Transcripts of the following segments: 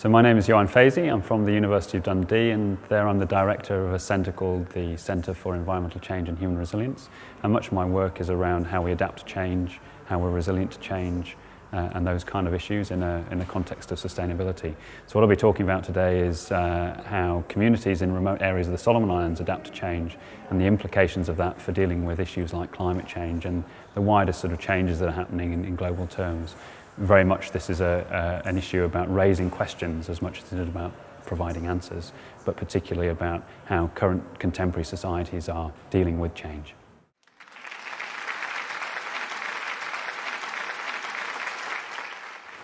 So my name is Ioan Fazey. I'm from the University of Dundee and there I'm the director of a centre called the Centre for Environmental Change and Human Resilience. And much of my work is around how we adapt to change, how we're resilient to change, uh, and those kind of issues in a, in the context of sustainability. So what I'll be talking about today is uh, how communities in remote areas of the Solomon Islands adapt to change and the implications of that for dealing with issues like climate change and the wider sort of changes that are happening in, in global terms very much this is a, an issue about raising questions as much as it is about providing answers, but particularly about how current contemporary societies are dealing with change.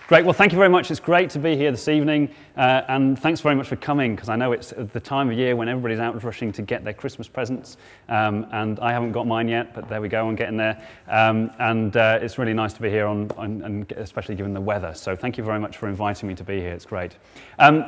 Great, well, thank you very much. It's great to be here this evening, uh, and thanks very much for coming because I know it's the time of year when everybody's out rushing to get their Christmas presents, um, and I haven't got mine yet, but there we go, I'm getting there. Um, and uh, it's really nice to be here, on, on, and especially given the weather. So thank you very much for inviting me to be here. It's great. Um,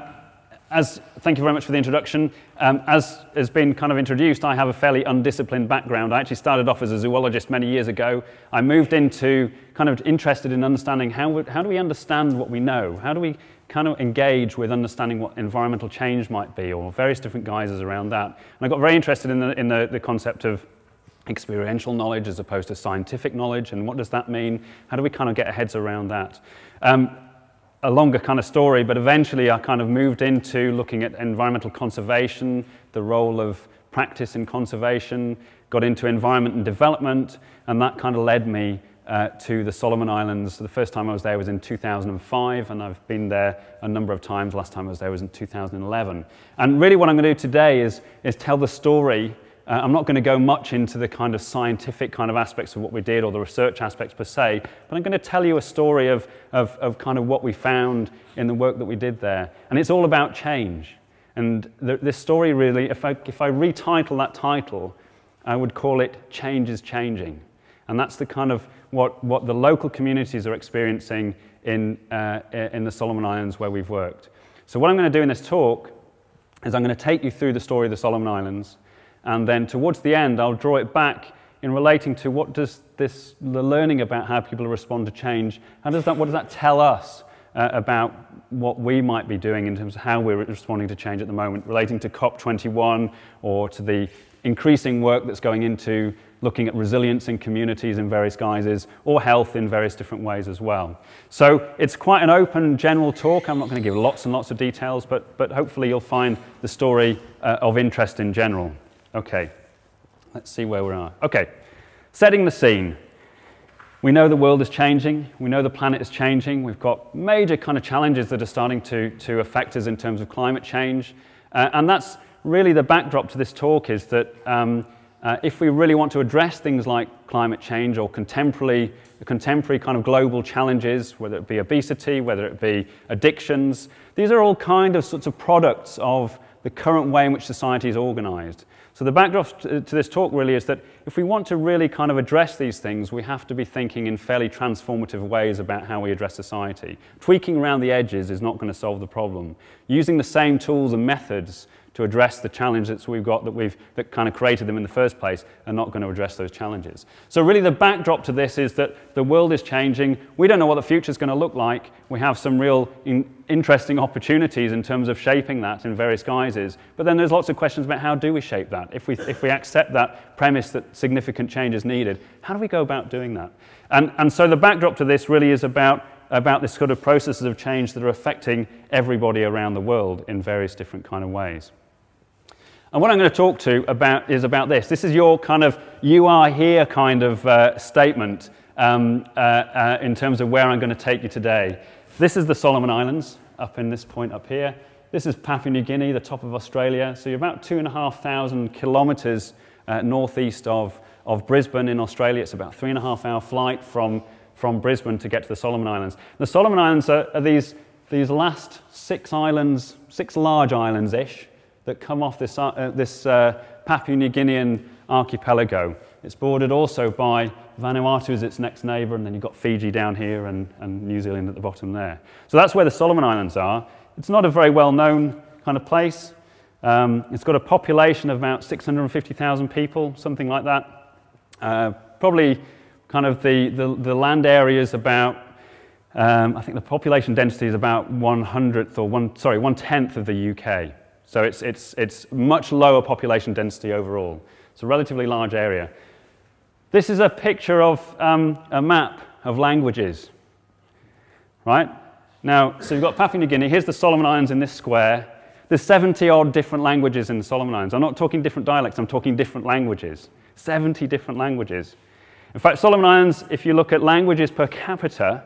as, thank you very much for the introduction. Um, as has been kind of introduced, I have a fairly undisciplined background. I actually started off as a zoologist many years ago. I moved into kind of interested in understanding how, how do we understand what we know? How do we kind of engage with understanding what environmental change might be or various different guises around that. And I got very interested in the, in the, the concept of experiential knowledge as opposed to scientific knowledge and what does that mean? How do we kind of get our heads around that? Um, a longer kind of story, but eventually I kind of moved into looking at environmental conservation, the role of practice in conservation, got into environment and development, and that kind of led me uh, to the Solomon Islands. The first time I was there was in 2005, and I've been there a number of times. Last time I was there was in 2011. And really what I'm going to do today is, is tell the story uh, I'm not going to go much into the kind of scientific kind of aspects of what we did or the research aspects per se, but I'm going to tell you a story of, of, of kind of what we found in the work that we did there. And it's all about change. And this story really, if I, if I retitle that title, I would call it Change is Changing. And that's the kind of what, what the local communities are experiencing in, uh, in the Solomon Islands where we've worked. So what I'm going to do in this talk is I'm going to take you through the story of the Solomon Islands, and then towards the end, I'll draw it back in relating to what does this, the learning about how people respond to change, how does that, what does that tell us uh, about what we might be doing in terms of how we're responding to change at the moment, relating to COP21 or to the increasing work that's going into looking at resilience in communities in various guises or health in various different ways as well. So it's quite an open general talk. I'm not going to give lots and lots of details, but, but hopefully you'll find the story uh, of interest in general. Okay, let's see where we are. Okay, setting the scene. We know the world is changing. We know the planet is changing. We've got major kind of challenges that are starting to, to affect us in terms of climate change. Uh, and that's really the backdrop to this talk is that um, uh, if we really want to address things like climate change or contemporary, contemporary kind of global challenges, whether it be obesity, whether it be addictions, these are all kind of sorts of products of the current way in which society is organized. So the backdrop to this talk really is that if we want to really kind of address these things, we have to be thinking in fairly transformative ways about how we address society. Tweaking around the edges is not going to solve the problem. Using the same tools and methods to address the challenges that we've got that we've that kind of created them in the first place are not going to address those challenges. So really the backdrop to this is that the world is changing. We don't know what the future is going to look like. We have some real in, interesting opportunities in terms of shaping that in various guises. But then there's lots of questions about how do we shape that? If we, if we accept that premise that significant change is needed, how do we go about doing that? And, and so the backdrop to this really is about about this sort of processes of change that are affecting everybody around the world in various different kind of ways. And what I'm going to talk to about is about this. This is your kind of you are here kind of uh, statement um, uh, uh, in terms of where I'm going to take you today. This is the Solomon Islands up in this point up here. This is Papua New Guinea, the top of Australia. So you're about two and a half thousand kilometers uh, northeast of, of Brisbane in Australia. It's about three and a half hour flight from, from Brisbane to get to the Solomon Islands. The Solomon Islands are, are these, these last six islands, six large islands-ish, that come off this, uh, this uh, Papua New Guinean archipelago. It's bordered also by Vanuatu as its next neighbour, and then you've got Fiji down here and, and New Zealand at the bottom there. So that's where the Solomon Islands are. It's not a very well known kind of place. Um, it's got a population of about 650,000 people, something like that. Uh, probably kind of the, the, the land area is about Um, I think the population density is about one hundredth or one, sorry, one tenth of the UK. So it's, it's, it's much lower population density overall. It's a relatively large area. This is a picture of um, a map of languages, right? Now, so you've got Papua New Guinea. Here's the Solomon Islands in this square. There's 70 odd different languages in the Solomon Islands. I'm not talking different dialects, I'm talking different languages. 70 different languages. In fact, Solomon Islands, if you look at languages per capita,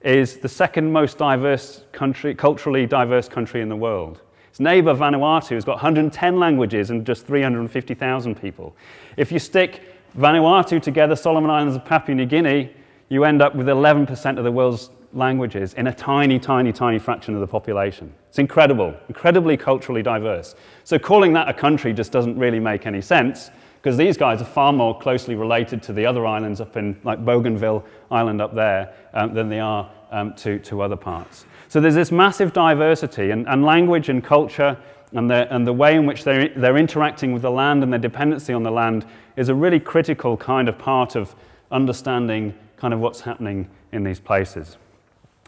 is the second most diverse country, culturally diverse country in the world. Its neighbor, Vanuatu, has got 110 languages and just 350,000 people. If you stick Vanuatu together, Solomon Islands and Papua New Guinea, you end up with 11% of the world's languages in a tiny, tiny, tiny fraction of the population. It's incredible, incredibly culturally diverse. So calling that a country just doesn't really make any sense because these guys are far more closely related to the other islands up in like Bougainville Island up there um, than they are um, to, to other parts. So there's this massive diversity and, and language and culture and the, and the way in which they're, they're interacting with the land and their dependency on the land is a really critical kind of part of understanding kind of what's happening in these places.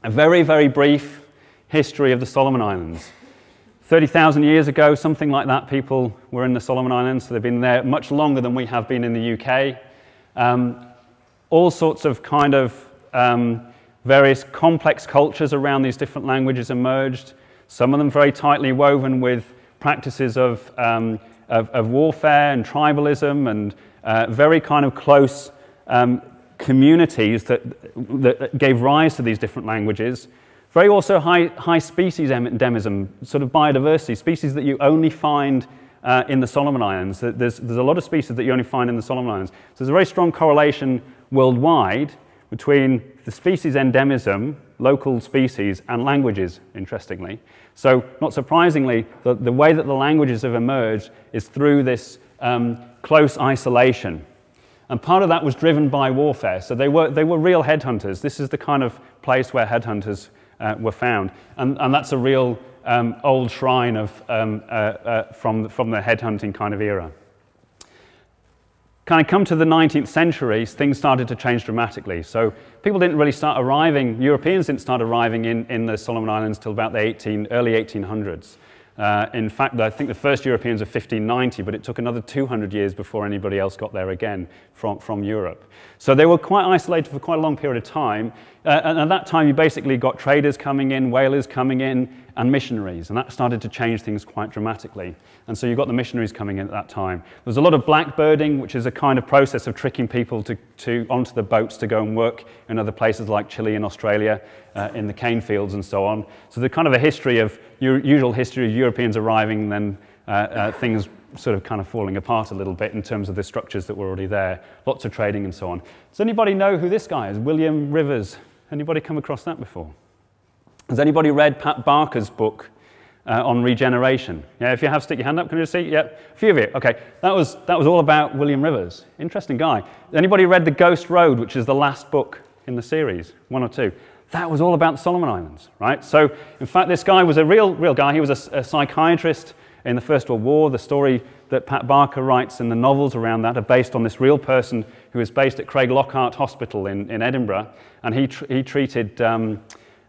A very, very brief history of the Solomon Islands. 30,000 years ago, something like that, people were in the Solomon Islands. So they've been there much longer than we have been in the UK. Um, all sorts of kind of um, various complex cultures around these different languages emerged, some of them very tightly woven with practices of, um, of, of, warfare and tribalism and uh, very kind of close um, communities that, that gave rise to these different languages. Very also high, high species endemism, sort of biodiversity, species that you only find uh, in the Solomon Islands. There's, there's a lot of species that you only find in the Solomon Islands. So there's a very strong correlation worldwide between the species endemism, local species, and languages, interestingly. So, not surprisingly, the, the way that the languages have emerged is through this um, close isolation. And part of that was driven by warfare. So, they were, they were real headhunters. This is the kind of place where headhunters uh, were found. And, and that's a real um, old shrine of, um, uh, uh, from, from the headhunting kind of era. Kind of come to the 19th century, things started to change dramatically. So people didn't really start arriving, Europeans didn't start arriving in, in the Solomon Islands till about the 18, early 1800s. Uh, in fact, I think the first Europeans were 1590, but it took another 200 years before anybody else got there again from, from Europe. So they were quite isolated for quite a long period of time. Uh, and at that time, you basically got traders coming in, whalers coming in, and missionaries. And that started to change things quite dramatically. And so you got the missionaries coming in at that time. There was a lot of blackbirding, which is a kind of process of tricking people to, to, onto the boats to go and work in other places like Chile and Australia, uh, in the cane fields and so on. So the kind of a history of, your usual history of Europeans arriving then uh, uh, things sort of kind of falling apart a little bit in terms of the structures that were already there. Lots of trading and so on. Does anybody know who this guy is? William Rivers. Anybody come across that before? Has anybody read Pat Barker's book uh, on regeneration? Yeah, if you have, stick your hand up. Can you see? Yeah, a few of you. Okay, that was, that was all about William Rivers. Interesting guy. Anybody read The Ghost Road, which is the last book in the series? One or two. That was all about the Solomon Islands, right? So, in fact, this guy was a real, real guy. He was a, a psychiatrist in the First World War. The story that Pat Barker writes and the novels around that are based on this real person who was based at Craiglockhart Hospital in, in Edinburgh, and he, tr he treated um,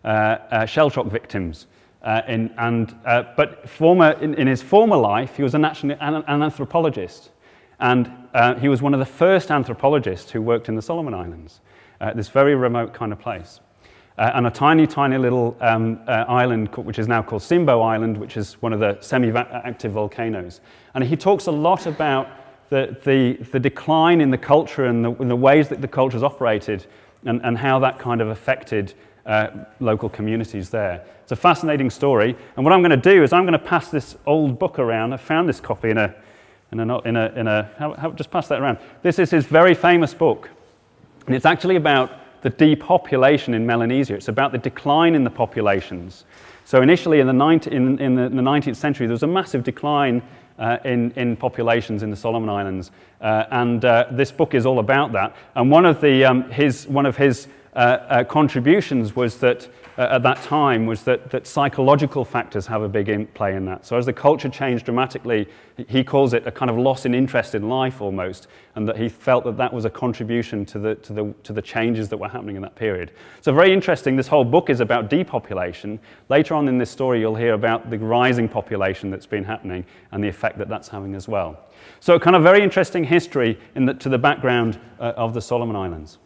shell shock victims. Uh, in, and, uh, but former, in, in, his former life, he was an, an, an anthropologist, and uh, he was one of the first anthropologists who worked in the Solomon Islands, uh, this very remote kind of place. Uh, and a tiny, tiny little um, uh, island which is now called Simbo Island, which is one of the semi-active volcanoes. And he talks a lot about the, the, the decline in the culture and the, the, ways that the culture has operated and, and how that kind of affected uh, local communities there. It's a fascinating story. And what I'm going to do is I'm going to pass this old book around. I found this copy in a, in a, in a, in a how, how, just pass that around. This is his very famous book. And it's actually about the depopulation in Melanesia. It's about the decline in the populations. So initially in the, 19, in, in the, in the 19th century, there was a massive decline uh, in, in populations in the Solomon Islands. Uh, and uh, this book is all about that. And one of, the, um, his, one of his contributions was that uh, at that time was that, that psychological factors have a big in play in that. So as the culture changed dramatically, he calls it a kind of loss in interest in life almost, and that he felt that that was a contribution to the, to the, to the changes that were happening in that period. So very interesting, this whole book is about depopulation. Later on in this story, you'll hear about the rising population that's been happening and the effect that that's having as well. So kind of very interesting history in the, to the background uh, of the Solomon Islands.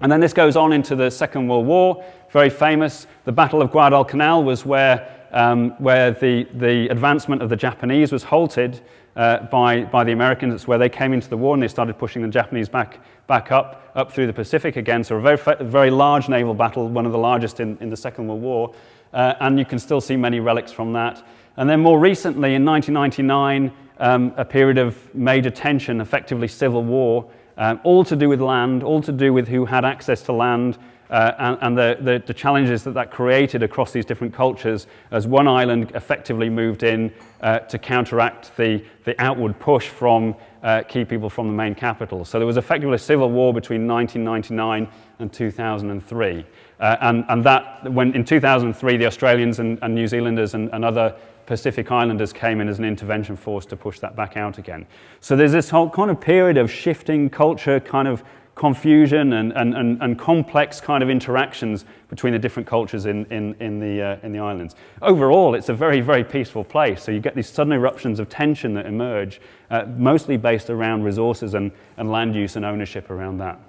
And then this goes on into the Second World War, very famous. The Battle of Guadalcanal was where, um, where the, the advancement of the Japanese was halted uh, by, by the Americans. It's where they came into the war and they started pushing the Japanese back, back up, up through the Pacific again. So a very, very large naval battle, one of the largest in, in the Second World War. Uh, and you can still see many relics from that. And then more recently, in 1999, um, a period of major tension, effectively civil war, um, all to do with land, all to do with who had access to land, uh, and, and the, the, the, challenges that that created across these different cultures as one island effectively moved in uh, to counteract the, the outward push from uh, key people from the main capital. So there was effectively a civil war between 1999 and 2003. Uh, and, and that, when in 2003, the Australians and, and New Zealanders and, and other Pacific Islanders came in as an intervention force to push that back out again. So there's this whole kind of period of shifting culture, kind of confusion and, and, and, and complex kind of interactions between the different cultures in, in, in, the, uh, in the islands. Overall, it's a very, very peaceful place. So you get these sudden eruptions of tension that emerge, uh, mostly based around resources and, and land use and ownership around that.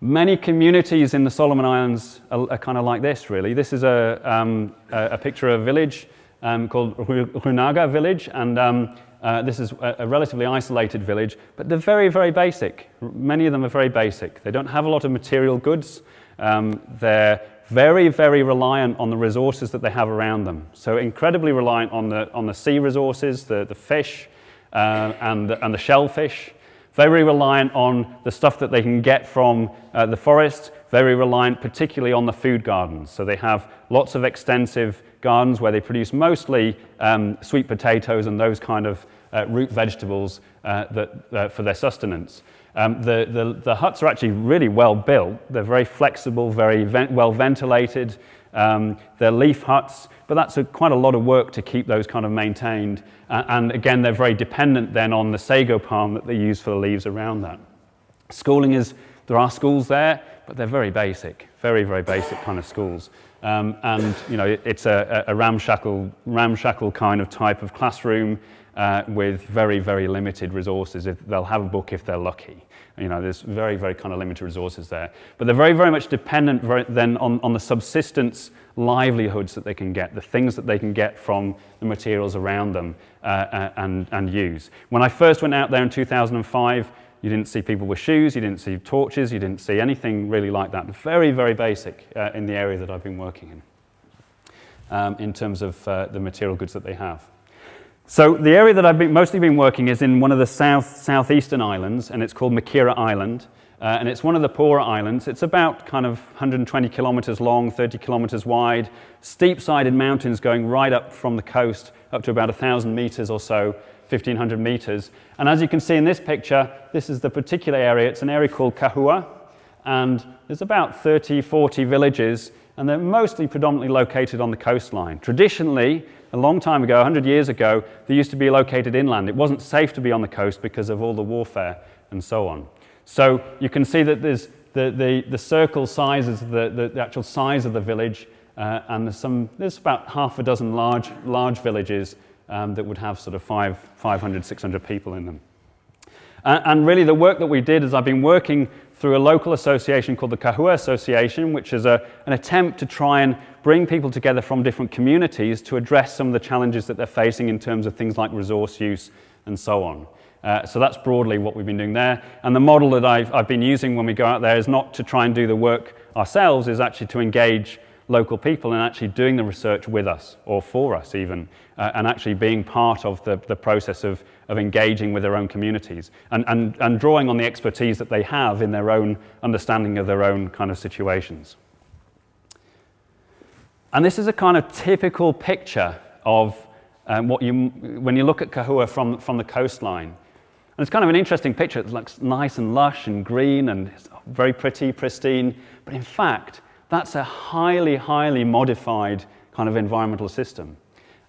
Many communities in the Solomon Islands are, are kind of like this, really. This is a, um, a, a picture of a village um, called Runaga village, and um, uh, this is a, a, relatively isolated village, but they're very, very basic. Many of them are very basic. They don't have a lot of material goods. Um, they're very, very reliant on the resources that they have around them. So incredibly reliant on the, on the sea resources, the, the fish uh, and, the, and the shellfish. Very reliant on the stuff that they can get from uh, the forest. Very reliant particularly on the food gardens. So they have lots of extensive gardens where they produce mostly um, sweet potatoes and those kind of uh, root vegetables uh, that, uh, for their sustenance. Um, the, the, the, huts are actually really well built. They're very flexible, very vent well ventilated. Um, they're leaf huts, but that's a, quite a lot of work to keep those kind of maintained. And again, they're very dependent then on the sago palm that they use for the leaves around that. Schooling is, there are schools there, but they're very basic, very, very basic kind of schools. Um, and you know, it, it's a, a, ramshackle, ramshackle kind of type of classroom uh, with very, very limited resources. If they'll have a book if they're lucky. You know, there's very, very kind of limited resources there. But they're very, very much dependent very, then on, on the subsistence livelihoods that they can get, the things that they can get from the materials around them uh, uh and, and use. When I first went out there in 2005, you didn't see people with shoes, you didn't see torches, you didn't see anything really like that. Very, very basic uh, in the area that I've been working in, um, in terms of uh, the material goods that they have. So the area that I've been, mostly been working is in one of the south, southeastern islands, and it's called Makira Island. Uh, and it's one of the poorer islands. It's about kind of 120 kilometers long, 30 kilometers wide, steep-sided mountains going right up from the coast up to about 1,000 meters or so, 1,500 meters. And as you can see in this picture, this is the particular area. It's an area called Kahua, and there's about 30, 40 villages, and they're mostly predominantly located on the coastline. Traditionally, a long time ago, 100 years ago, they used to be located inland. It wasn't safe to be on the coast because of all the warfare and so on. So you can see that there's the, the, the circle sizes, the, the, the actual size of the village, uh, and there's, some, there's about half a dozen large, large villages um, that would have sort of five, 500, 600 people in them. Uh, and really the work that we did is I've been working through a local association called the Kahua Association, which is a, an attempt to try and bring people together from different communities to address some of the challenges that they're facing in terms of things like resource use and so on. Uh, so that's broadly what we've been doing there. And the model that I've, I've been using when we go out there is not to try and do the work ourselves, is actually to engage local people and actually doing the research with us or for us even, uh, and actually being part of the, the process of, of engaging with their own communities and, and, and drawing on the expertise that they have in their own understanding of their own kind of situations. And this is a kind of typical picture of um, what you, when you look at Kahua from, from the coastline. And it's kind of an interesting picture. It looks nice and lush and green and very pretty, pristine. But in fact, That's a highly, highly modified kind of environmental system.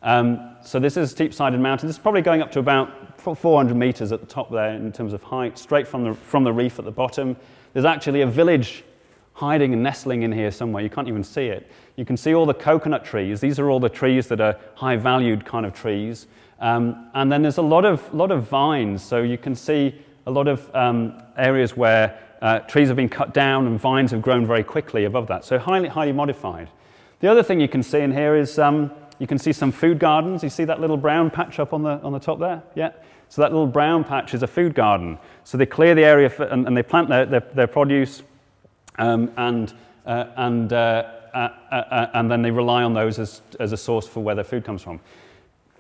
Um, so this is a steep-sided mountain. This is probably going up to about 400 meters at the top there in terms of height, straight from the, from the reef at the bottom. There's actually a village hiding and nestling in here somewhere. You can't even see it. You can see all the coconut trees. These are all the trees that are high-valued kind of trees. Um, and then there's a lot of, lot of vines. So you can see a lot of um, areas where uh, trees have been cut down and vines have grown very quickly above that. So highly, highly modified. The other thing you can see in here is um, you can see some food gardens. You see that little brown patch up on the, on the top there? Yeah. So that little brown patch is a food garden. So they clear the area for, and, and, they plant their, their, their produce um, and, uh, and, uh, uh, uh, uh, and then they rely on those as, as a source for where their food comes from.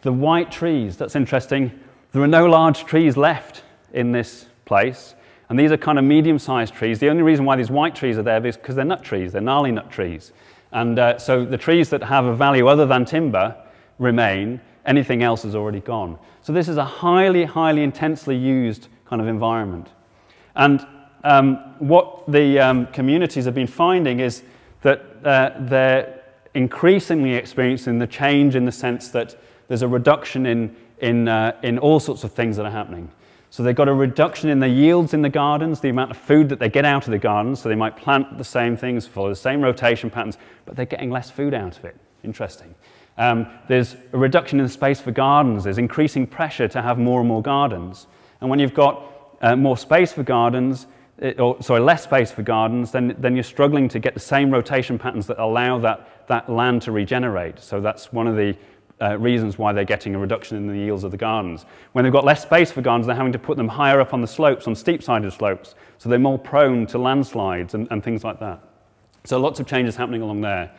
The white trees, that's interesting. There are no large trees left in this place. And these are kind of medium-sized trees. The only reason why these white trees are there is because they're nut trees. They're gnarly nut trees. And uh, so the trees that have a value other than timber remain. Anything else is already gone. So this is a highly, highly intensely used kind of environment. And um, what the um, communities have been finding is that uh, they're increasingly experiencing the change in the sense that there's a reduction in, in, uh, in all sorts of things that are happening. So they've got a reduction in the yields in the gardens, the amount of food that they get out of the gardens. So they might plant the same things, follow the same rotation patterns, but they're getting less food out of it. Interesting. Um, there's a reduction in the space for gardens. There's increasing pressure to have more and more gardens. And when you've got uh, more space for gardens, it, or sorry, less space for gardens, then, then you're struggling to get the same rotation patterns that allow that, that land to regenerate. So that's one of the uh, reasons why they're getting a reduction in the yields of the gardens. When they've got less space for gardens, they're having to put them higher up on the slopes, on steep-sided slopes, so they're more prone to landslides and, and things like that. So lots of changes happening along there.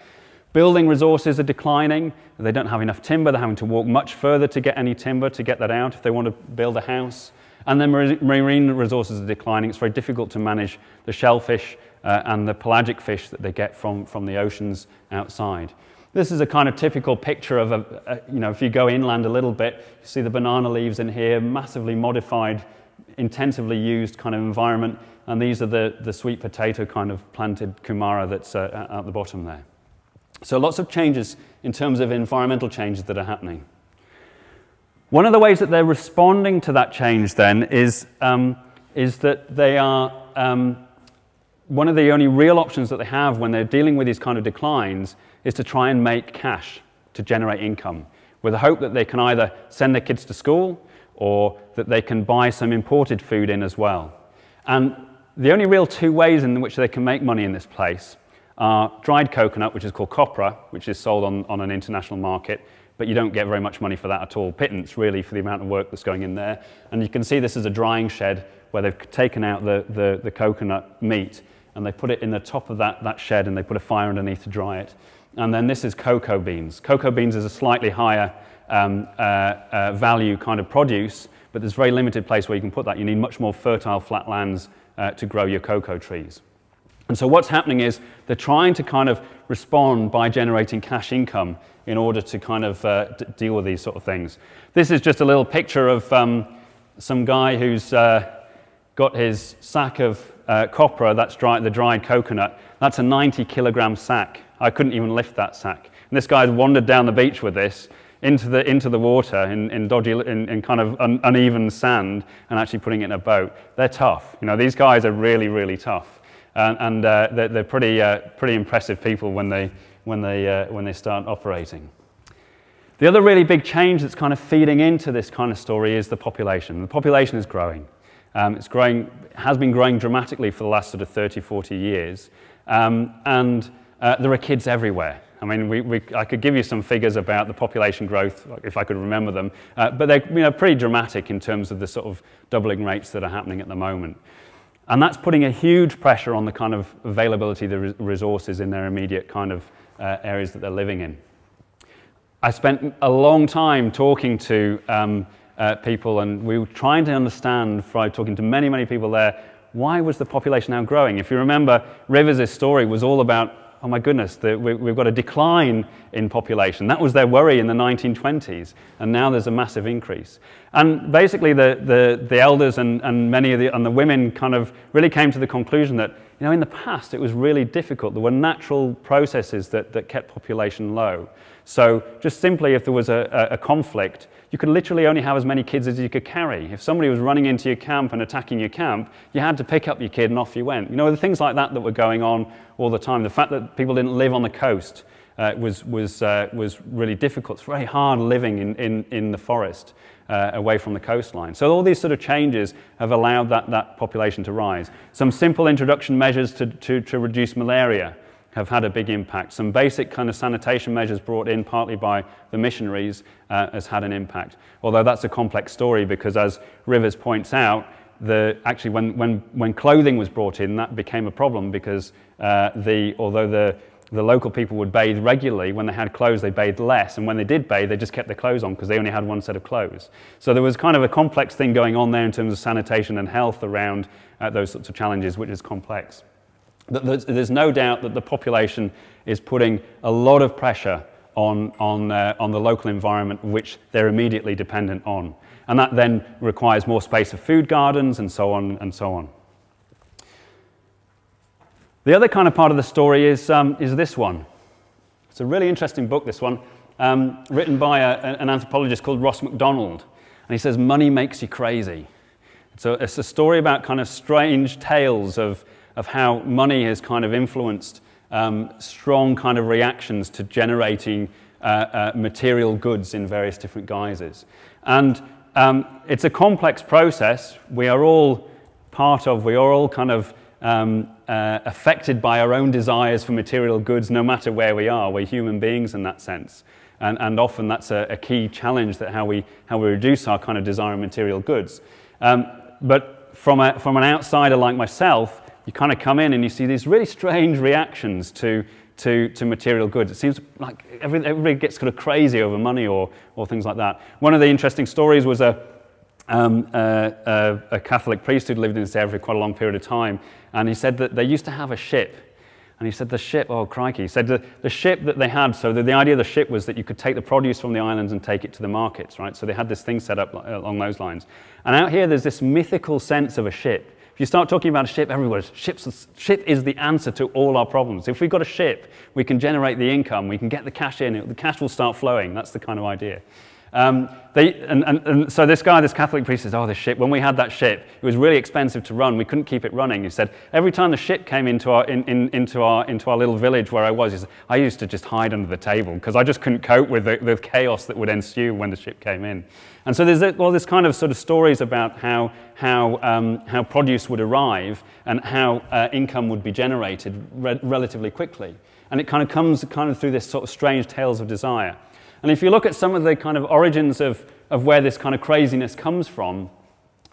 Building resources are declining. They don't have enough timber. They're having to walk much further to get any timber to get that out if they want to build a house. And then marine resources are declining. It's very difficult to manage the shellfish uh, and the pelagic fish that they get from, from the oceans outside. This is a kind of typical picture of a, a, you know, if you go inland a little bit, you see the banana leaves in here, massively modified, intensively used kind of environment. And these are the, the sweet potato kind of planted kumara that's uh, at the bottom there. So lots of changes in terms of environmental changes that are happening. One of the ways that they're responding to that change then is, um, is that they are, um, one of the only real options that they have when they're dealing with these kind of declines is to try and make cash to generate income with the hope that they can either send their kids to school or that they can buy some imported food in as well. And the only real two ways in which they can make money in this place are dried coconut, which is called copra, which is sold on, on an international market, but you don't get very much money for that at all. Pittance, really, for the amount of work that's going in there. And you can see this is a drying shed where they've taken out the, the, the coconut meat and they put it in the top of that, that shed and they put a fire underneath to dry it. And then this is cocoa beans. Cocoa beans is a slightly higher um, uh, uh, value kind of produce, but there's very limited place where you can put that. You need much more fertile flat lands uh, to grow your cocoa trees. And so what's happening is they're trying to kind of respond by generating cash income in order to kind of uh, deal with these sort of things. This is just a little picture of um, some guy who's uh, got his sack of uh, copra, that's dry, the dried coconut. That's a 90 kilogram sack I couldn't even lift that sack. And this guy had wandered down the beach with this into the, into the water in, in dodgy, in, in kind of un, uneven sand and actually putting it in a boat. They're tough. You know, these guys are really, really tough. And, and uh, they're, they're pretty, uh, pretty impressive people when they, when, they, uh, when they start operating. The other really big change that's kind of feeding into this kind of story is the population. The population is growing. Um, it's growing, has been growing dramatically for the last sort of 30, 40 years. Um, and uh, there are kids everywhere. I mean, we, we, I could give you some figures about the population growth if I could remember them, uh, but they're you know, pretty dramatic in terms of the sort of doubling rates that are happening at the moment. And that's putting a huge pressure on the kind of availability of the resources in their immediate kind of uh, areas that they're living in. I spent a long time talking to um, uh, people, and we were trying to understand, by talking to many, many people there, why was the population now growing? If you remember, Rivers' story was all about oh my goodness, the, we, have got a decline in population. That was their worry in the 1920s, and now there's a massive increase. And basically, the, the, the elders and, and many of the, and the women kind of really came to the conclusion that you know, in the past it was really difficult. There were natural processes that, that kept population low. So just simply if there was a, a, conflict, you could literally only have as many kids as you could carry. If somebody was running into your camp and attacking your camp, you had to pick up your kid and off you went. You know, the things like that that were going on all the time. The fact that people didn't live on the coast uh, was, was, uh, was really difficult. It's very hard living in, in, in the forest uh, away from the coastline. So all these sort of changes have allowed that, that population to rise. Some simple introduction measures to, to, to reduce malaria have had a big impact. Some basic kind of sanitation measures brought in partly by the missionaries uh, has had an impact. Although that's a complex story because as Rivers points out, the, actually when, when, when clothing was brought in, that became a problem because uh, the, although the, the local people would bathe regularly. When they had clothes, they bathed less. And when they did bathe, they just kept their clothes on because they only had one set of clothes. So there was kind of a complex thing going on there in terms of sanitation and health around uh, those sorts of challenges, which is complex. There's, no doubt that the population is putting a lot of pressure on, on, uh, on the local environment which they're immediately dependent on. And that then requires more space for food gardens and so on and so on. The other kind of part of the story is, um, is this one. It's a really interesting book, this one, um, written by a, an anthropologist called Ross Macdonald. And he says, Money makes you crazy. So it's a story about kind of strange tales of, of how money has kind of influenced um, strong kind of reactions to generating uh, uh, material goods in various different guises. And um, it's a complex process. We are all part of, we are all kind of um, uh, affected by our own desires for material goods no matter where we are. We're human beings in that sense. And, and often that's a, a, key challenge that how we, how we reduce our kind of desire of material goods. Um, but from, a, from an outsider like myself, you kind of come in and you see these really strange reactions to, to, to material goods. It seems like every, everybody gets kind of crazy over money or, or things like that. One of the interesting stories was a, um, a, a, Catholic priest who'd lived in this area for quite a long period of time, and he said that they used to have a ship. And he said the ship, oh crikey, he said the, the ship that they had, so the, the idea of the ship was that you could take the produce from the islands and take it to the markets, right? So they had this thing set up along those lines. And out here, there's this mythical sense of a ship. You start talking about a ship, everybody, ships, ship is the answer to all our problems. If we've got a ship, we can generate the income, we can get the cash in, the cash will start flowing. That's the kind of idea. Um, they, and, and, and, so this guy, this Catholic priest says, oh, this ship, when we had that ship, it was really expensive to run. We couldn't keep it running. He said, every time the ship came into our, in, in, into our, into our little village where I was, said, I used to just hide under the table because I just couldn't cope with the, the, chaos that would ensue when the ship came in. And so there's all this kind of sort of stories about how, how, um, how produce would arrive and how uh, income would be generated re relatively quickly. And it kind of comes kind of through this sort of strange tales of desire. And if you look at some of the kind of origins of, of where this kind of craziness comes from,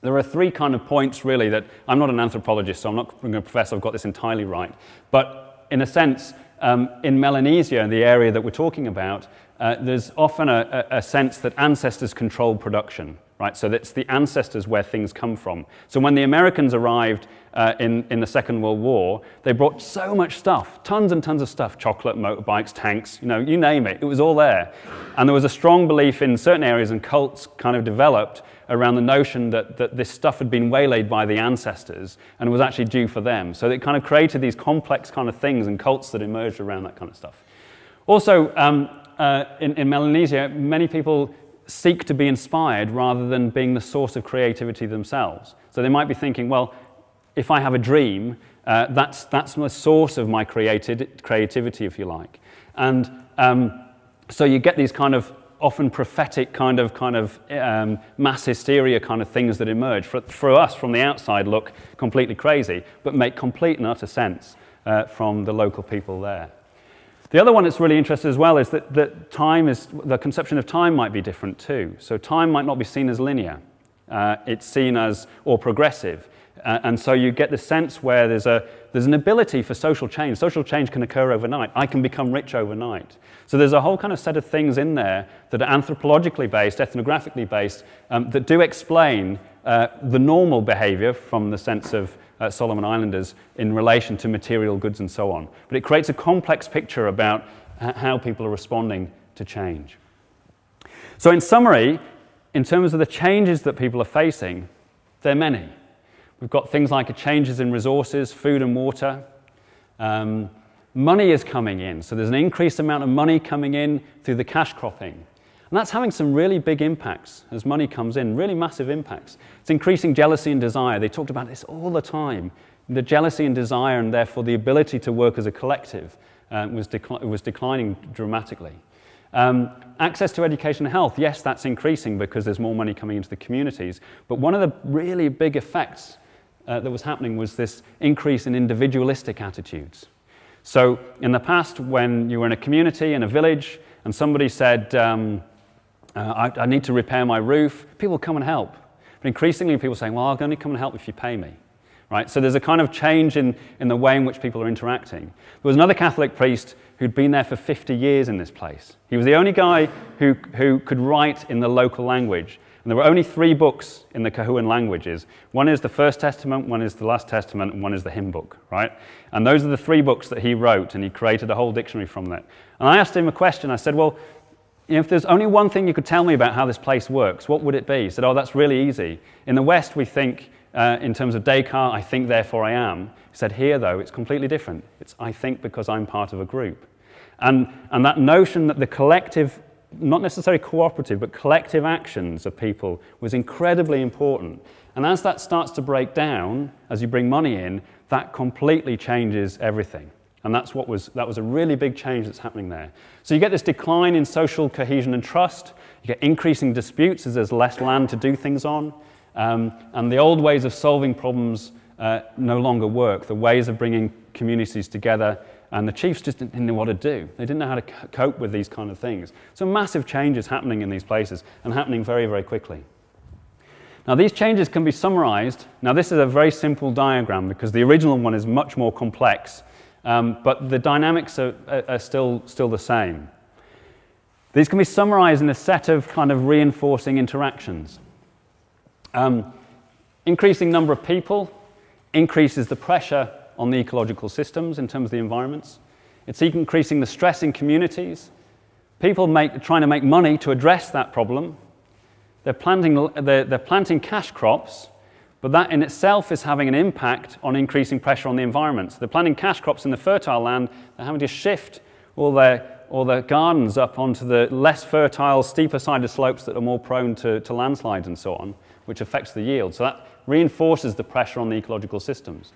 there are three kind of points really that I'm not an anthropologist, so I'm not going to profess I've got this entirely right. But in a sense, um, in Melanesia, the area that we're talking about, uh, there's often a, a, sense that ancestors control production, right? So that's the ancestors where things come from. So when the Americans arrived uh, in, in the Second World War, they brought so much stuff, tons and tons of stuff, chocolate, motorbikes, tanks, you know, you name it, it was all there. And there was a strong belief in certain areas and cults kind of developed around the notion that, that this stuff had been waylaid by the ancestors and was actually due for them. So it kind of created these complex kind of things and cults that emerged around that kind of stuff. Also, um, uh, in, in Melanesia, many people seek to be inspired rather than being the source of creativity themselves. So they might be thinking, well, if I have a dream, uh, that's, that's the source of my created, creativity, if you like. And um, so you get these kind of often prophetic kind of, kind of um, mass hysteria kind of things that emerge. For, for us, from the outside, look completely crazy, but make complete and utter sense uh, from the local people there. The other one that's really interesting as well is that, that time is, the conception of time might be different too. So time might not be seen as linear. Uh, it's seen as, or progressive. Uh, and so you get the sense where there's, a, there's an ability for social change. Social change can occur overnight. I can become rich overnight. So there's a whole kind of set of things in there that are anthropologically based, ethnographically based, um, that do explain uh, the normal behavior from the sense of uh, Solomon Islanders in relation to material goods and so on. But it creates a complex picture about how people are responding to change. So in summary, in terms of the changes that people are facing, there are many. We've got things like changes in resources, food and water. Um, money is coming in, so there's an increased amount of money coming in through the cash cropping. And that's having some really big impacts as money comes in, really massive impacts. It's increasing jealousy and desire. They talked about this all the time. The jealousy and desire, and therefore the ability to work as a collective, uh, was, decli- was declining dramatically. Um, access to education and health, yes, that's increasing because there's more money coming into the communities. But one of the really big effects uh, that was happening was this increase in individualistic attitudes. So, in the past, when you were in a community, in a village, and somebody said, um, uh, I, I, need to repair my roof, people come and help. But increasingly, people are saying, Well, I'll only come and help if you pay me. Right? So, there's a kind of change in, in the way in which people are interacting. There was another Catholic priest who'd been there for 50 years in this place. He was the only guy who, who could write in the local language. And there were only three books in the Kahuan languages. One is the First Testament, one is the Last Testament, and one is the hymn book, right? And those are the three books that he wrote, and he created a whole dictionary from that. And I asked him a question. I said, Well, if there's only one thing you could tell me about how this place works, what would it be? He said, Oh, that's really easy. In the West, we think uh, in terms of Descartes, I think, therefore I am. He said, Here, though, it's completely different. It's I think because I'm part of a group. And, and that notion that the collective, not necessarily cooperative, but collective actions of people was incredibly important. And as that starts to break down, as you bring money in, that completely changes everything. And that's what was, that was a really big change that's happening there. So you get this decline in social cohesion and trust. You get increasing disputes as there's less land to do things on. Um, and the old ways of solving problems uh, no longer work. The ways of bringing communities together, and the chiefs just didn't know what to do. They didn't know how to cope with these kind of things. So massive changes happening in these places and happening very, very quickly. Now, these changes can be summarized. Now, this is a very simple diagram because the original one is much more complex um, but the dynamics are, are, still, still the same. These can be summarized in a set of kind of reinforcing interactions. Um, increasing number of people increases the pressure on the ecological systems in terms of the environments. It's increasing the stress in communities. People make, trying to make money to address that problem. They're planting, they're, they're planting cash crops but that in itself is having an impact on increasing pressure on the environment. So they're planting cash crops in the fertile land, they're having to shift all their, all their gardens up onto the less fertile, steeper sided slopes that are more prone to, to landslides and so on, which affects the yield. So that reinforces the pressure on the ecological systems.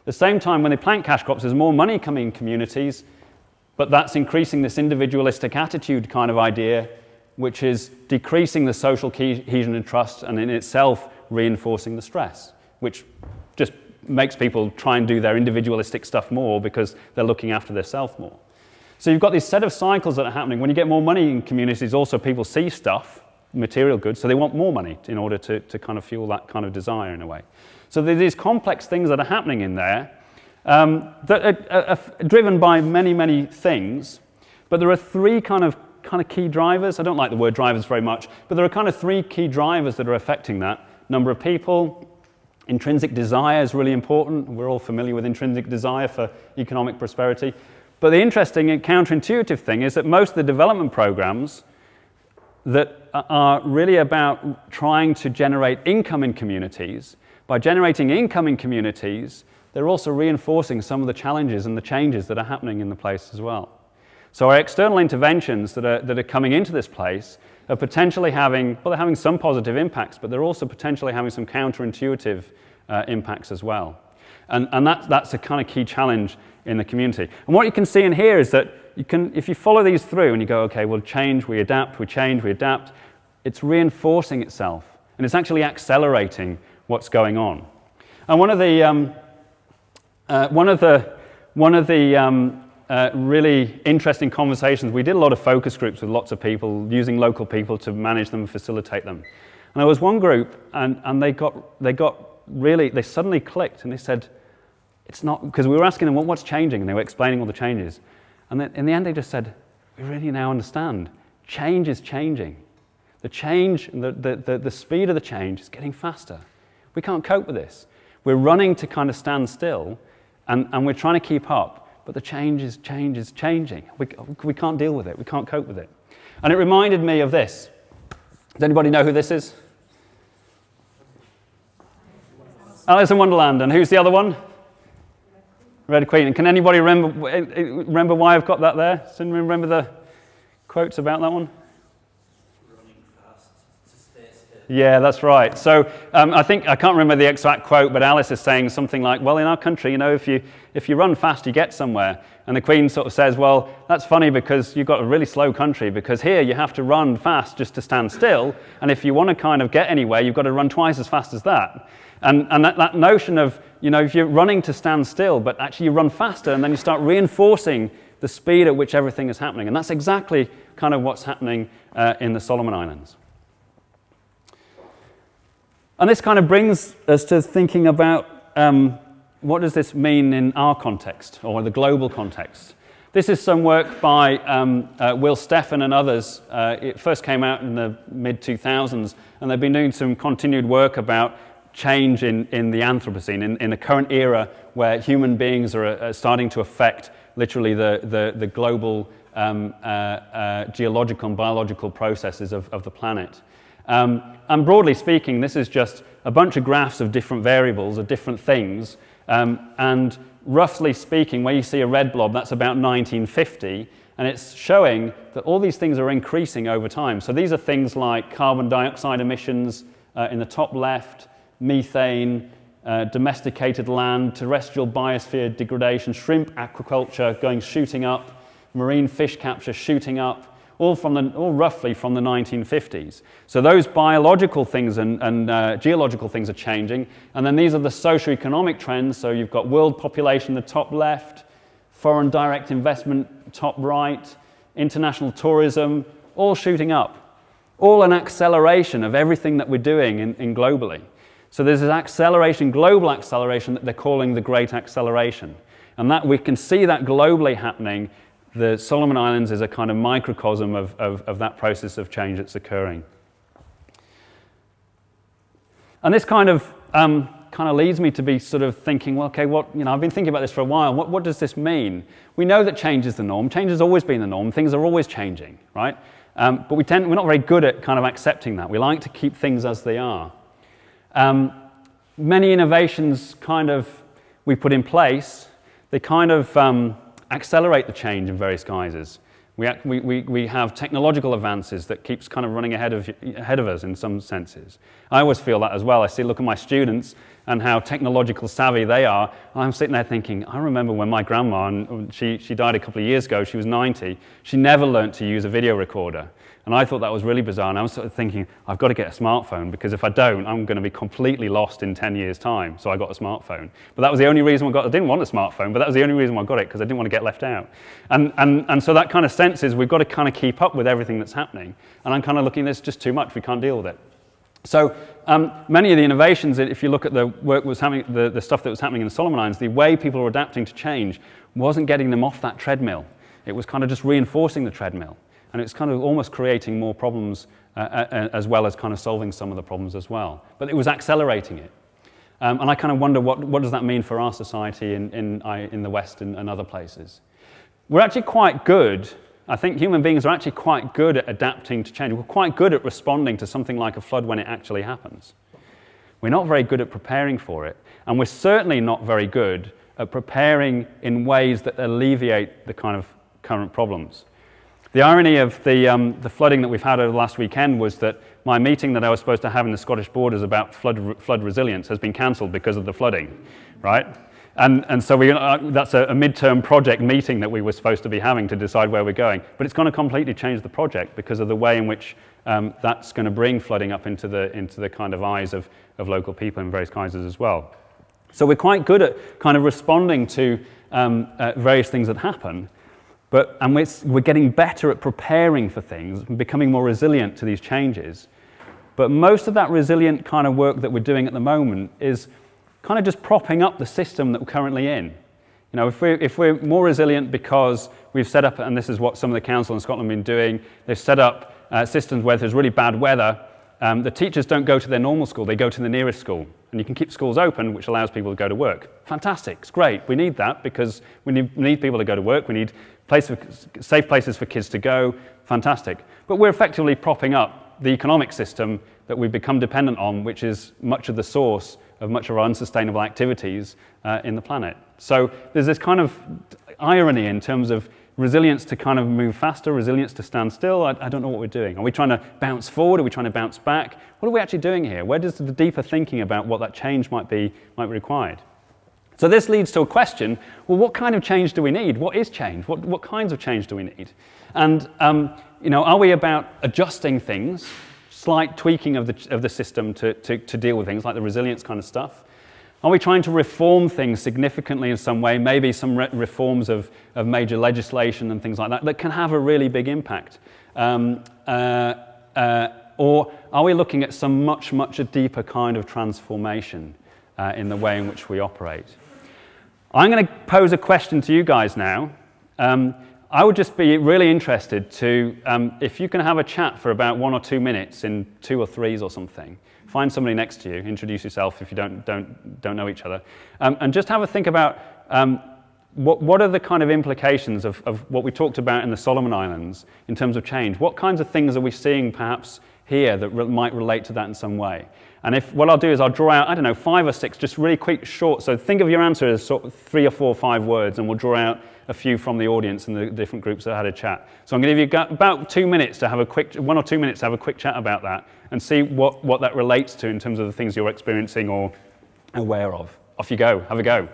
At the same time, when they plant cash crops, there's more money coming in communities, but that's increasing this individualistic attitude kind of idea, which is decreasing the social cohesion and trust, and in itself reinforcing the stress, which just makes people try and do their individualistic stuff more because they're looking after their self more. So you've got this set of cycles that are happening. When you get more money in communities, also people see stuff, material goods, so they want more money in order to, to kind of fuel that kind of desire in a way. So there's these complex things that are happening in there um, that are, are, are driven by many, many things, but there are three kind of kind of key drivers. I don't like the word drivers very much, but there are kind of three key drivers that are affecting that number of people. Intrinsic desire is really important. We're all familiar with intrinsic desire for economic prosperity. But the interesting and counterintuitive thing is that most of the development programs that are really about trying to generate income in communities, by generating income in communities, they're also reinforcing some of the challenges and the changes that are happening in the place as well. So our external interventions that are, that are coming into this place are potentially having, well, they're having some positive impacts, but they're also potentially having some counterintuitive uh, impacts as well. And, and that, that's a kind of key challenge in the community. And what you can see in here is that you can, if you follow these through and you go, okay, we'll change, we adapt, we change, we adapt, it's reinforcing itself. And it's actually accelerating what's going on. And one of the, um, uh, one of the, one of the um, uh, really interesting conversations. We did a lot of focus groups with lots of people, using local people to manage them and facilitate them. And there was one group, and, and they, got, they got really, they suddenly clicked and they said, it's not, because we were asking them well, what's changing, and they were explaining all the changes. And then in the end, they just said, we really now understand. Change is changing. The change, the, the, the, the speed of the change is getting faster. We can't cope with this. We're running to kind of stand still, and, and we're trying to keep up but the change is, change is changing. We, we can't deal with it. We can't cope with it. And it reminded me of this. Does anybody know who this is? Alice in Wonderland. And who's the other one? Red Queen. And can anybody remember, remember why I've got that there? Does anyone remember the quotes about that one? Yeah, that's right. So um, I think I can't remember the exact quote, but Alice is saying something like, "Well, in our country, you know, if you if you run fast, you get somewhere." And the Queen sort of says, "Well, that's funny because you've got a really slow country. Because here you have to run fast just to stand still, and if you want to kind of get anywhere, you've got to run twice as fast as that." And and that, that notion of you know, if you're running to stand still, but actually you run faster, and then you start reinforcing the speed at which everything is happening, and that's exactly kind of what's happening uh, in the Solomon Islands. And this kind of brings us to thinking about um, what does this mean in our context or the global context. This is some work by um, uh, Will Steffen and others. Uh, it first came out in the mid 2000s, and they've been doing some continued work about change in, in the Anthropocene, in, in the current era where human beings are, are starting to affect literally the, the, the global um, uh, uh, geological and biological processes of, of the planet. Um, and broadly speaking, this is just a bunch of graphs of different variables, of different things. Um, and roughly speaking, where you see a red blob, that's about 1950. And it's showing that all these things are increasing over time. So these are things like carbon dioxide emissions uh, in the top left, methane, uh, domesticated land, terrestrial biosphere degradation, shrimp aquaculture going shooting up, marine fish capture shooting up, all, from the, all roughly from the 1950s. So those biological things and, and uh, geological things are changing. And then these are the socio-economic trends. So you've got world population, the top left, foreign direct investment, top right, international tourism, all shooting up. All an acceleration of everything that we're doing in, in globally. So there's this acceleration, global acceleration, that they're calling the Great Acceleration. And that we can see that globally happening the Solomon Islands is a kind of microcosm of, of, of that process of change that's occurring. And this kind of um, kind of leads me to be sort of thinking, well, okay, what, you know, I've been thinking about this for a while. What, what does this mean? We know that change is the norm. Change has always been the norm. Things are always changing, right? Um, but we tend, we're not very good at kind of accepting that. We like to keep things as they are. Um, many innovations kind of we put in place, they kind of um, accelerate the change in various guises. We, we, we we have technological advances that keeps kind of running ahead of, ahead of us in some senses. I always feel that as well. I see, look at my students and how technological savvy they are. I'm sitting there thinking, I remember when my grandma, and she, she died a couple of years ago, she was 90, she never learnt to use a video recorder. And I thought that was really bizarre. And I was sort of thinking, I've got to get a smartphone because if I don't, I'm going to be completely lost in 10 years' time. So I got a smartphone. But that was the only reason I got I didn't want a smartphone, but that was the only reason I got it because I didn't want to get left out. And, and, and so that kind of sense is we've got to kind of keep up with everything that's happening. And I'm kind of looking, there's just too much. We can't deal with it. So um, many of the innovations, if you look at the work was happening, the, the stuff that was happening in the Solomon Islands, the way people were adapting to change wasn't getting them off that treadmill. It was kind of just reinforcing the treadmill. And it's kind of almost creating more problems uh, uh, uh, as well as kind of solving some of the problems as well. But it was accelerating it. Um, and I kind of wonder what, what does that mean for our society in, in, in the West and, and other places? We're actually quite good. I think human beings are actually quite good at adapting to change. We're quite good at responding to something like a flood when it actually happens. We're not very good at preparing for it. And we're certainly not very good at preparing in ways that alleviate the kind of current problems. The irony of the, um, the flooding that we've had over the last weekend was that my meeting that I was supposed to have in the Scottish Borders about flood, flood resilience has been cancelled because of the flooding, right? And, and so we, uh, that's a, a midterm project meeting that we were supposed to be having to decide where we're going. But it's going to completely change the project because of the way in which um, that's going to bring flooding up into the, into the kind of eyes of, of local people in various kinds as well. So we're quite good at kind of responding to um, uh, various things that happen. But, and we're, we're getting better at preparing for things and becoming more resilient to these changes. But most of that resilient kind of work that we're doing at the moment is kind of just propping up the system that we're currently in. You know, if we're, if we're more resilient because we've set up, and this is what some of the council in Scotland have been doing, they've set up uh, systems where there's really bad weather, um, the teachers don't go to their normal school, they go to the nearest school. And you can keep schools open, which allows people to go to work. Fantastic, it's great. We need that because we need, we need people to go to work. We need place for, safe places for kids to go. Fantastic. But we're effectively propping up the economic system that we've become dependent on, which is much of the source of much of our unsustainable activities uh, in the planet. So there's this kind of irony in terms of resilience to kind of move faster, resilience to stand still. I, I, don't know what we're doing. Are we trying to bounce forward? Are we trying to bounce back? What are we actually doing here? Where does the deeper thinking about what that change might be, might be required? So this leads to a question, well, what kind of change do we need? What is change? What, what kinds of change do we need? And, um, you know, are we about adjusting things, slight tweaking of the, of the system to, to, to deal with things like the resilience kind of stuff? Are we trying to reform things significantly in some way, maybe some re reforms of, of major legislation and things like that, that can have a really big impact? Um, uh, uh, or are we looking at some much, much deeper kind of transformation uh, in the way in which we operate? I'm going to pose a question to you guys now. Um, I would just be really interested to, um, if you can have a chat for about one or two minutes in two or threes or something, Find somebody next to you, introduce yourself if you don't, don't, don't know each other, um, and just have a think about um, what, what are the kind of implications of, of what we talked about in the Solomon Islands in terms of change? What kinds of things are we seeing perhaps here that re- might relate to that in some way? And if what I'll do is I'll draw out, I don't know, five or six, just really quick, short. So think of your answer as sort of three or four, or five words, and we'll draw out a few from the audience and the different groups that had a chat. So I'm going to give you about two minutes to have a quick, one or two minutes to have a quick chat about that and see what, what that relates to in terms of the things you're experiencing or aware of. Off you go, have a go.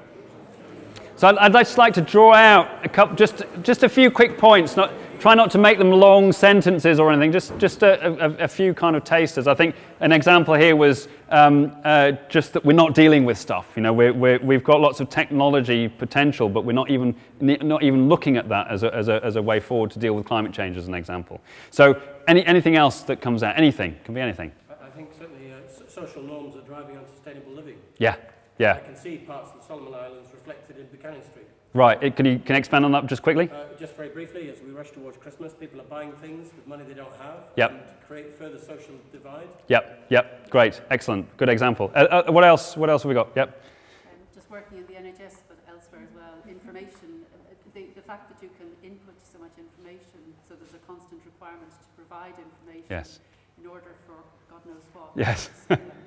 So I'd, I'd just like to draw out a couple, just, just a few quick points, not, Try not to make them long sentences or anything, just, just a, a, a few kind of tasters. I think an example here was um, uh, just that we're not dealing with stuff. You know, we're, we have got lots of technology potential, but we're not even, not even looking at that as a, as, a, as a way forward to deal with climate change, as an example. So any, anything else that comes out, anything, can be anything. I think certainly uh, social norms are driving on sustainable living. Yeah, yeah. I can see parts of the Solomon Islands reflected in Buchanan Street. Right, can you can you expand on that just quickly? Uh, just very briefly, as we rush towards Christmas, people are buying things with money they don't have. Yep. to create further social divide. Yep, yep, great, excellent, good example. Uh, uh, what else? What else have we got? Yep. Um, just working in the NHS, but elsewhere as well. Information, uh, the, the fact that you can input so much information, so there's a constant requirement to provide information. Yes. In order for God knows what. Yes.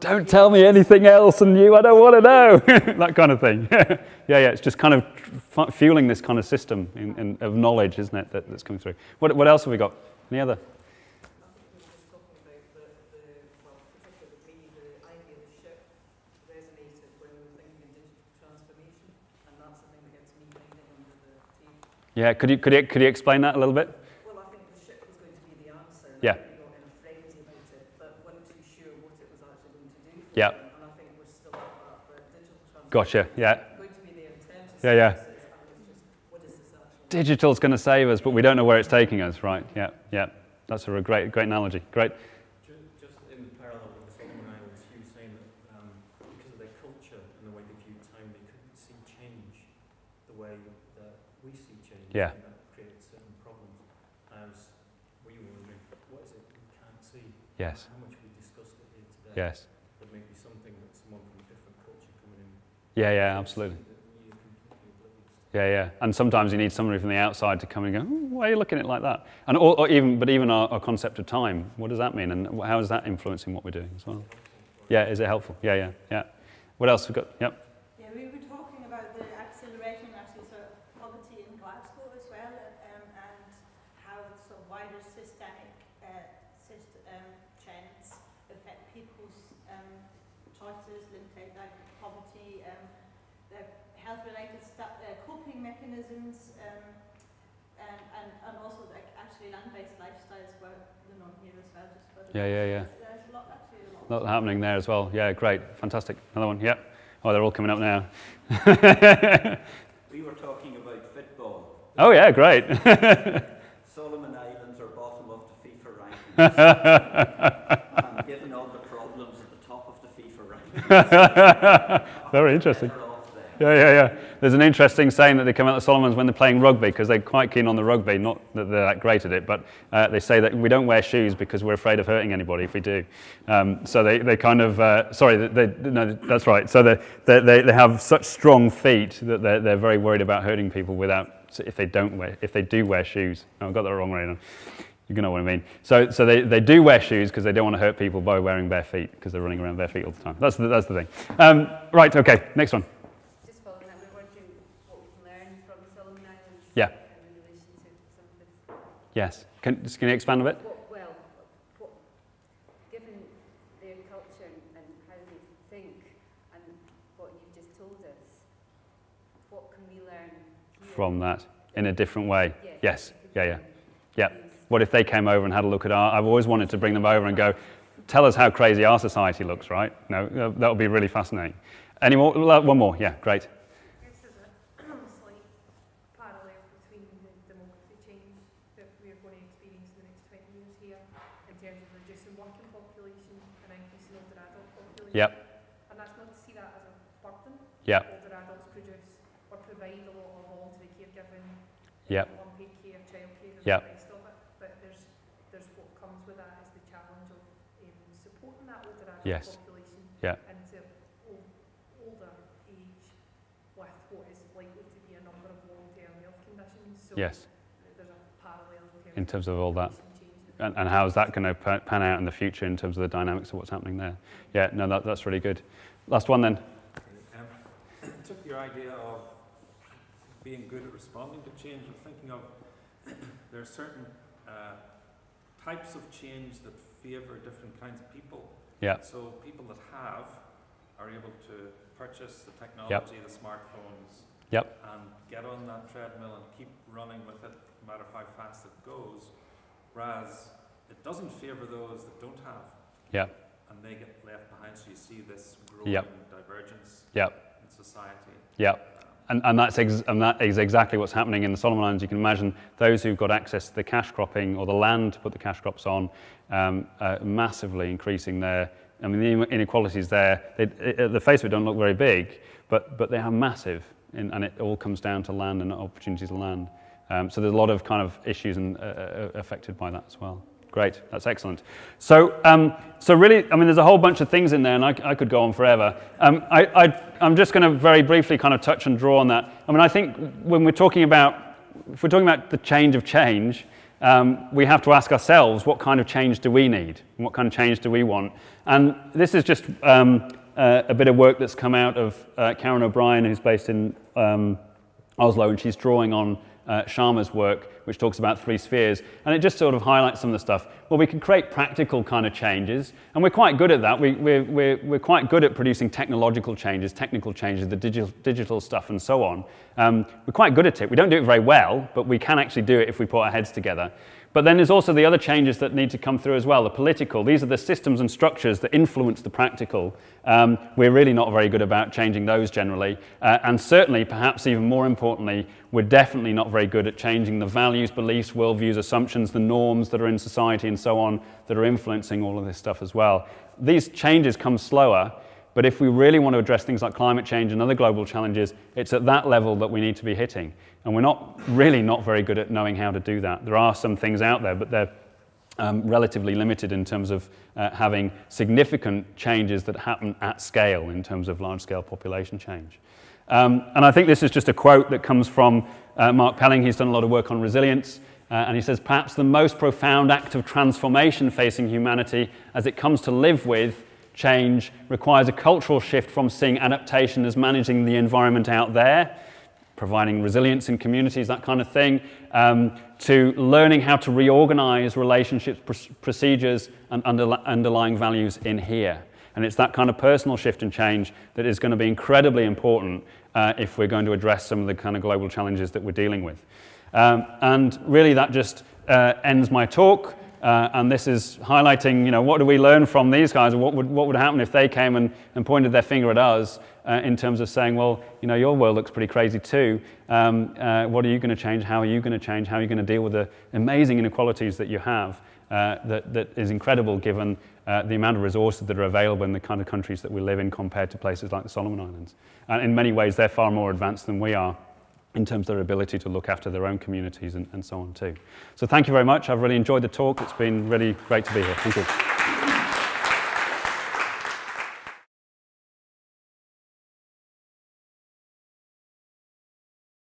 don't tell me anything else and you, I don't want to know, that kind of thing. yeah, yeah, it's just kind of fueling this kind of system in, in, of knowledge, isn't it, that, that's coming through. What, what else have we got? Any other? Yeah, could you, could, you, could you explain that a little bit? Well, I think the ship was going to be the answer. Yeah. Yeah. Gotcha. Yeah. Yeah, yeah. Digital's going to save us, but we don't know where it's taking us. Right. Yeah. Yeah. That's a great, great analogy. Great. Just in parallel with the Solomon Islands, you saying that um, because of their culture and the way they view time, they couldn't see change the way that we see change. Yeah. And that created certain problems. As we were wondering, what is it we can't see? Yes. How much we discussed it here today. Yes. Yeah, yeah, absolutely. Yeah, yeah. And sometimes you need somebody from the outside to come and go, oh, why are you looking at it like that? And or, or even, but even our, our, concept of time, what does that mean? And how is that influencing what we're doing as well? Yeah, is it helpful? Yeah, yeah, yeah. What else we got? Yep. mechanisms um, and, and, and also like actually land-based lifestyles were the on here as well. Just for yeah, yeah, yeah. There's a lot, a lot. happening there as well. Yeah, great, fantastic. Another one. Yep. Oh, they're all coming up now. we were talking about football. Oh yeah, great. Solomon Islands are bottom of the FIFA rankings. and given all the problems at the top of the FIFA rankings. Very interesting. Yeah, yeah, yeah. There's an interesting saying that they come out of Solomons when they're playing rugby because they're quite keen on the rugby. Not that they're that great at it, but uh, they say that we don't wear shoes because we're afraid of hurting anybody if we do. Um, so they, they kind of, uh, sorry, they, no, that's right. So they, they, they have such strong feet that they're, they're very worried about hurting people without, if they don't wear, if they do wear shoes. Oh, I got that wrong right now. You know what I mean? So, so they, they do wear shoes because they don't want to hurt people by wearing bare feet because they're running around bare feet all the time. That's the, that's the thing. Um, right, okay, next one. Just following that, we're wondering what we can learn from the Solomon Islands. Yeah. um, In relation to some of this. Yes. Can, can you expand a bit? Well, given their culture and, how they think and what you've just told us, what can we learn? From that in a different way. Yes. could, Yeah, yeah. Yeah. What if they came over and had a look at our? I've always wanted to bring them over and go, tell us how crazy our society looks, right? No, uh, that would be really fascinating. Any more? One more. Yeah, great. This is a slight parallel between the demography change that we're going to experience in the next 20 years here in terms of reducing working population and increasing older adult population. Yep. And that's not to see that as a burden. Yep. Older adults produce or provide a lot of voluntary caregiving, Yep. unpaid care, childcare, and Yep. the rest of it. But there's there's what comes with that is the challenge of um, supporting that older adult Yes. population Yeah. into old, older age with what is likely to be a number of long-term health conditions. So Yes. there's a parallel In terms of all that. And, and how is that going to pan out in the future in terms of the dynamics of what's happening there? Yeah, no, that, that's really good. Last one then. Um, took your idea of being good at responding to change and thinking of there are certain uh, types of change that favour different kinds of people. Yeah. So people that have are able to purchase the technology, the smartphones, Yep. and get on that treadmill and keep running with it, no matter how fast it goes. Whereas it doesn't favour those that don't have, Yeah. and they get left behind. So you see this growing divergence in society. Yeah. And, and, that's and that is exactly what's happening in the Solomon Islands. You can imagine those who've got access to the cash cropping or the land to put the cash crops on, um, uh, massively increasing their. I mean, the inequalities there, they, at the face of it, don't look very big, but, but they are massive, in, and it all comes down to land and opportunities of land. Um, so there's a lot of kind of issues uh, uh, affected by that as well. Great, that's excellent. So, um, so really, I mean, there's a whole bunch of things in there, and I, I could go on forever. Um, I, I'm just going to very briefly kind of touch and draw on that. I mean, I think when we're talking about, if we're talking about the change of change, um, we have to ask ourselves, what kind of change do we need? And What kind of change do we want? And this is just um, uh, a bit of work that's come out of uh, Karen O'Brien, who's based in um, Oslo, and she's drawing on uh, Sharma's work, which talks about three spheres. And it just sort of highlights some of the stuff. Well, we can create practical kind of changes, and we're quite good at that. We, we're, we're, we're quite good at producing technological changes, technical changes, the digital, digital stuff, and so on. Um, we're quite good at it. We don't do it very well, but we can actually do it if we put our heads together. But then there's also the other changes that need to come through as well. The political, these are the systems and structures that influence the practical. Um, we're really not very good about changing those generally. Uh, and certainly, perhaps even more importantly, we're definitely not very good at changing the values, beliefs, worldviews, assumptions, the norms that are in society and so on that are influencing all of this stuff as well. These changes come slower. But if we really want to address things like climate change and other global challenges, it's at that level that we need to be hitting. And we're not really not very good at knowing how to do that. There are some things out there, but they're um, relatively limited in terms of uh, having significant changes that happen at scale in terms of large scale population change. Um, and I think this is just a quote that comes from uh, Mark Pelling. He's done a lot of work on resilience. Uh, and he says, perhaps the most profound act of transformation facing humanity as it comes to live with change requires a cultural shift from seeing adaptation as managing the environment out there, providing resilience in communities, that kind of thing, um, to learning how to reorganize relationships, pr- procedures, and underlying values in here. And it's that kind of personal shift and change that is going to be incredibly important uh, if we're going to address some of the kind of global challenges that we're dealing with. Um, and really, that just uh, ends my talk. Uh, and this is highlighting, you know, what do we learn from these guys? What would, what would happen if they came and, and pointed their finger at us uh, in terms of saying, well, you know, your world looks pretty crazy too. Um, uh, what are you going to change? How are you going to change? How are you going to deal with the amazing inequalities that you have uh, that, that is incredible given uh, the amount of resources that are available in the kind of countries that we live in compared to places like the Solomon Islands? And in many ways, they're far more advanced than we are in terms of their ability to look after their own communities and, and so on too. So thank you very much. I've really enjoyed the talk. It's been really great to be here. Thank you.